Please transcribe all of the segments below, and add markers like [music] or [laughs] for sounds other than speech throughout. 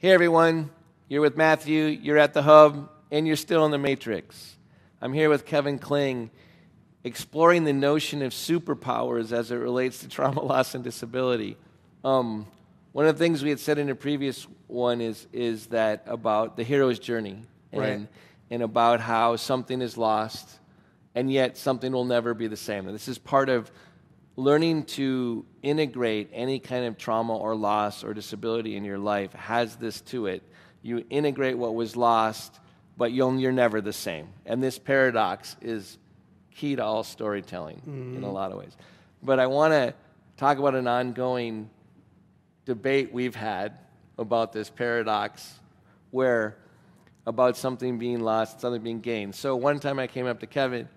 Hey everyone, you're with Matthew, you're at the hub, and you're still in the Matrix. I'm here with Kevin Kling, exploring the notion of superpowers as it relates to trauma, [laughs] loss, and disability. Um, one of the things we had said in a previous one is, is that about the hero's journey and, Right. and about how something is lost and yet something will never be the same. And this is part of learning to integrate any kind of trauma or loss or disability in your life has this to it. You integrate what was lost, but you'll, you're never the same. And this paradox is key to all storytelling in a mm-hmm. lot of ways. But I want to talk about an ongoing debate we've had about this paradox where about something being lost, something being gained. So one time I came up to Kevin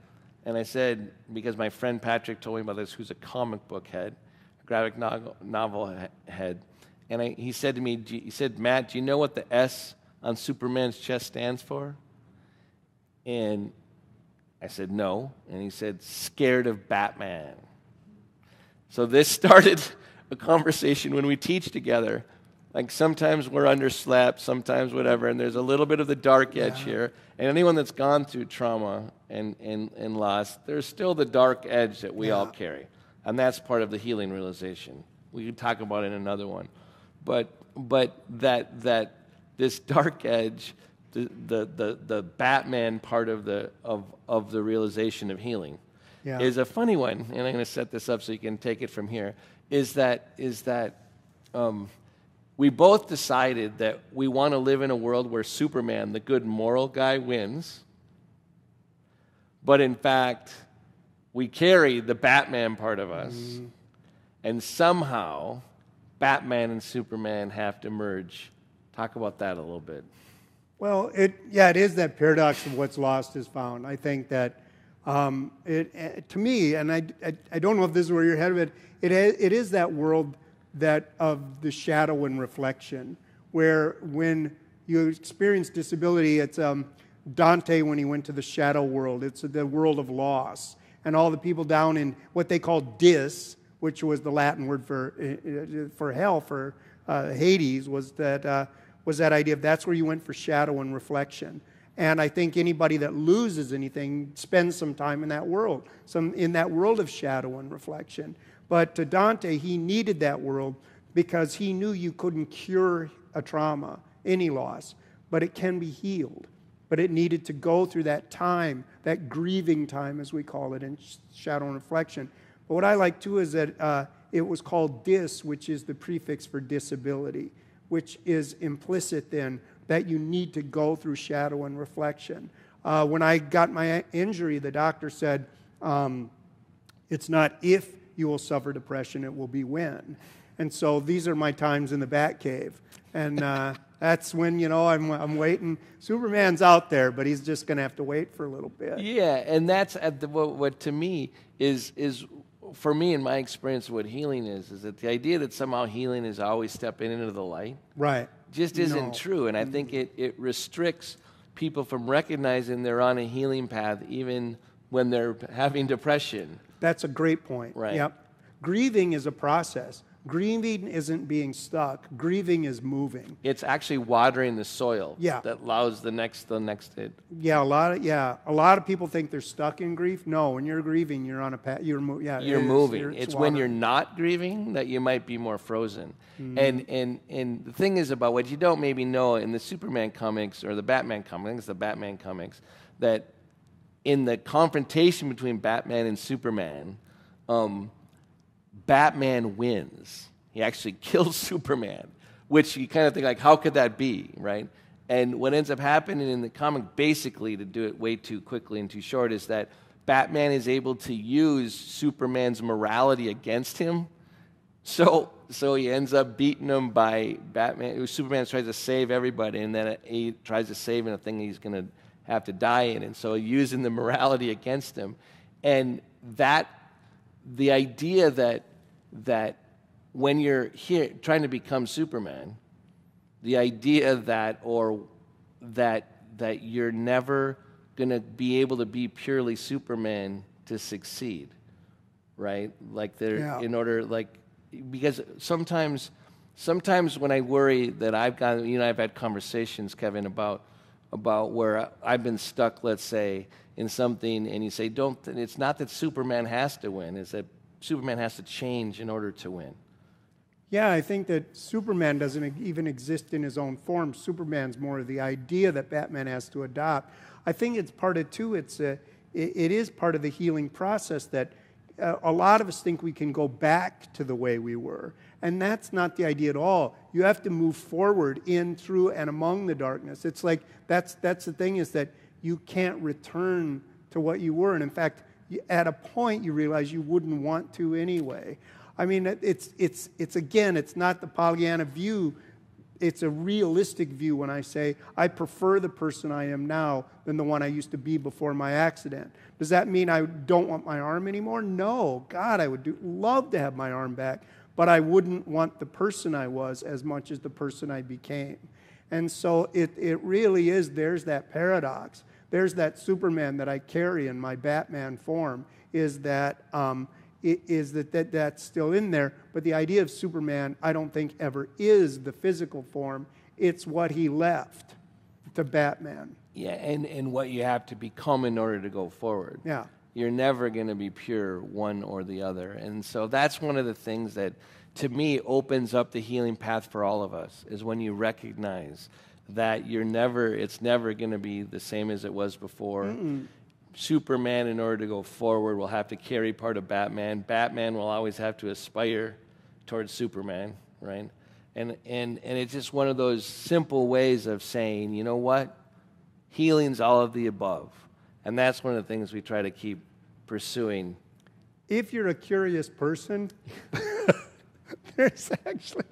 and I said, because my friend Patrick told me about this, who's a comic book head, a graphic novel, head, and I, he said to me, he said, Matt, do you know what the S on Superman's chest stands for? And I said, no. And he said, scared of Batman. So this [laughs] started a conversation when we teach together. Like sometimes we're underslept, sometimes whatever, and there's a little bit of the dark edge here. And anyone that's gone through trauma and, and, and loss, there's still the dark edge that we all carry. And that's part of the healing realization. We could talk about it in another one. But, but that, that this dark edge, the, the, the, the Batman part of the, of, of the realization of healing, Yeah. is a funny one, and I'm going to set this up so you can take it from here. Is that is that um, we both decided that we want to live in a world where Superman, the good moral guy, wins, but in fact, we carry the Batman part of us, and somehow Batman and Superman have to merge. Talk about that a little bit. Well, it yeah, it is that paradox of what's lost is found. I think that um, it eh, to me, and I, I I don't know if this is where you're headed. It it it is that world that of the shadow and reflection, where when you experience disability, it's um, Dante when he went to the shadow world. It's the world of loss, and all the people down in what they call dis, which was the Latin word for uh, uh, for hell for uh, Hades, was that uh, was that idea of that's where you went for shadow and reflection. And I think anybody that loses anything spends some time in that world, some in that world of shadow and reflection. But to Dante, he needed that world because he knew you couldn't cure a trauma, any loss, but it can be healed. But it needed to go through that time, that grieving time, as we call it in shadow and reflection. But what I like too is that uh, it was called dis, which is the prefix for disability, which is implicit then that you need to go through shadow and reflection. Uh, when I got my injury, the doctor said, um, it's not if you will suffer depression, it will be when. And so these are my times in the bat cave. And uh, [laughs] that's when, you know, I'm, I'm waiting. Superman's out there, but he's just going to have to wait for a little bit. Yeah, and that's at the, what, what to me is is for me in my experience what healing is is that the idea that somehow healing is always stepping into the light Right. just isn't No. true, and I think it it restricts people from recognizing they're on a healing path even when they're having depression. That's a great point. Right. Yep. Grieving is a process. Grieving isn't being stuck. Grieving is moving. It's actually watering the soil Yeah. that allows the next the next. Yeah, a lot of yeah, a lot of people think they're stuck in grief. No, when you're grieving, you're on a path. You're mo- yeah, you're is. moving. You're- it's when you're not grieving that you might be more frozen. Mm-hmm. And and and the thing is about what you don't maybe know in the Superman comics or the Batman comics, the Batman comics, that in the confrontation between Batman and Superman, um, Batman wins. He actually [laughs] kills Superman, which you kind of think like, how could that be, right? And what ends up happening in the comic, basically, to do it way too quickly and too short, is that Batman is able to use Superman's morality against him. So, so he ends up beating him by Batman. Superman tries to save everybody, and then he tries to save in a thing he's going to have to die in, and so using the morality against him, and that the idea that that when you're here trying to become Superman, the idea that or that that you're never going to be able to be purely Superman to succeed, right? Like there Yeah. in order like because sometimes sometimes when I worry that I've got, you know, I've had conversations, Kevin, about about where I've been stuck, let's say, in something, and you say, don't. It's not that Superman has to win; it's that Superman has to change in order to win. Yeah, I think that Superman doesn't even exist in his own form. Superman's more of the idea that Batman has to adopt. I think it's part of too. It's a, it, it is part of the healing process that uh, a lot of us think we can go back to the way we were. And that's not the idea at all. You have to move forward in, through, and among the darkness. It's like that's, that's the thing is that you can't return to what you were. And in fact, at a point, you realize you wouldn't want to anyway. I mean, it's, it's, it's again, it's not the Pollyanna view it's a realistic view when I say I prefer the person I am now than the one I used to be before my accident. Does that mean I don't want my arm anymore? No. God, I would do, love to have my arm back, but I wouldn't want the person I was as much as the person I became. And so it, it really is, there's that paradox. There's that Superman that I carry in my Batman form, is that. Um, is that, that that's still in there. But the idea of Superman, I don't think ever is the physical form. It's what he left to Batman. Yeah, and, and what you have to become in order to go forward. Yeah. You're never going to be pure one or the other. And so that's one of the things that, to me, opens up the healing path for all of us, is when you recognize that you're never, it's never going to be the same as it was before. Mm-mm. Superman, in order to go forward, will have to carry part of Batman. Batman will always have to aspire towards Superman, right? And, and, and it's just one of those simple ways of saying, you know what? Healing's all of the above. And that's one of the things we try to keep pursuing. If you're a curious person, [laughs] there's actually,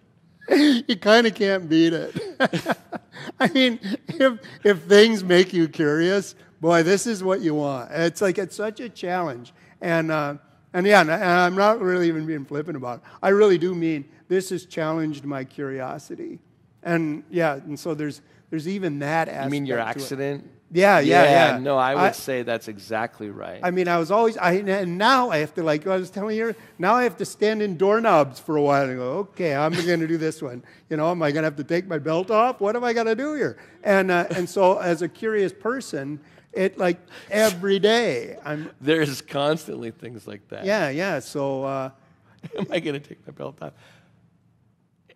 [laughs] you kind of can't beat it. [laughs] [laughs] I mean, if, if things make you curious, boy, this is what you want. It's like it's such a challenge. And, uh, and yeah, and I'm not really even being flippant about it. I really do mean this has challenged my curiosity. And yeah, and so there's, there's even that aspect. You mean your accident? Yeah, yeah, yeah, yeah. No, I would I, say that's exactly right. I mean, I was always, I, and now I have to, like I was telling you, now I have to stand in doorknobs for a while and go, okay, I'm going to do this one. You know, am I going to have to take my belt off? What am I going to do here? And, uh, and so, as a curious person, it like every day. I'm, There's constantly things like that. Yeah, yeah. So, uh, [laughs] am I going to take my belt off?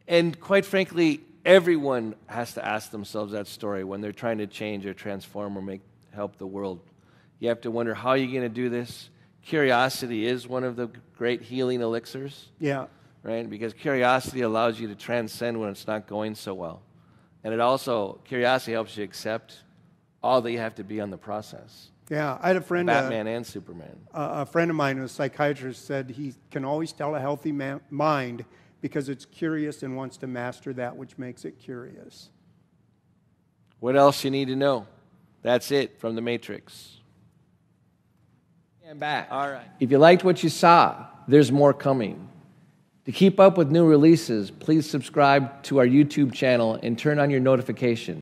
And quite frankly, everyone has to ask themselves that story when they're trying to change or transform or make help the world. You have to wonder how are you going to do this. Curiosity is one of the great healing elixirs. Yeah. Right? Because curiosity allows you to transcend when it's not going so well. And it also, curiosity helps you accept all that you have to be on the process. Yeah, I had a friend, uh, Batman uh, and Superman. Uh, a friend of mine, who's a psychiatrist, said he can always tell a healthy man, mind because it's curious and wants to master that which makes it curious. What else you need to know? That's it from the Matrix. And back. All right. If you liked what you saw, there's more coming. To keep up with new releases, please subscribe to our YouTube channel and turn on your notifications.